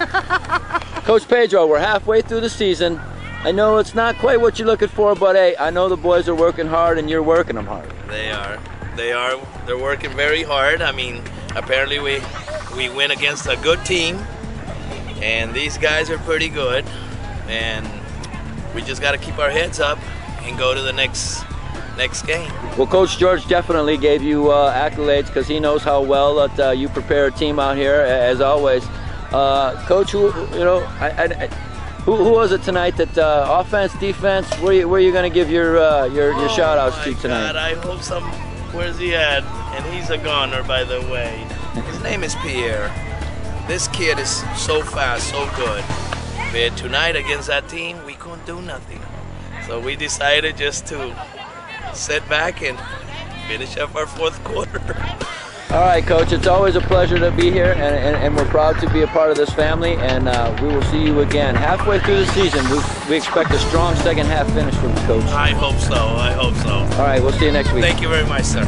Coach Pedro, we're halfway through the season. I know it's not quite what you're looking for, but hey, I know the boys are working hard and you're working them hard. They are. They are. They're working very hard. I mean, apparently we we win against a good team, and these guys are pretty good, and we just got to keep our heads up and go to the next next game. Well, Coach George definitely gave you uh, accolades because he knows how well that uh, you prepare a team out here, as always. Uh, Coach, who you know, I, I, I, who, who, was it tonight? That uh, offense, defense? Where you, where you going to give your uh, your, your oh shout outs to tonight? God, I hope some. Where's he at? And he's a goner, by the way. His name is Pierre. This kid is so fast, so good. But tonight against that team, we couldn't do nothing. So we decided just to sit back and finish up our fourth quarter. All right, Coach. It's always a pleasure to be here, and, and, and we're proud to be a part of this family. And uh, we will see you again halfway through the season. We, we expect a strong second half finish from the coach. I hope so. I hope so. All right, we'll see you next week. Thank you very much, sir.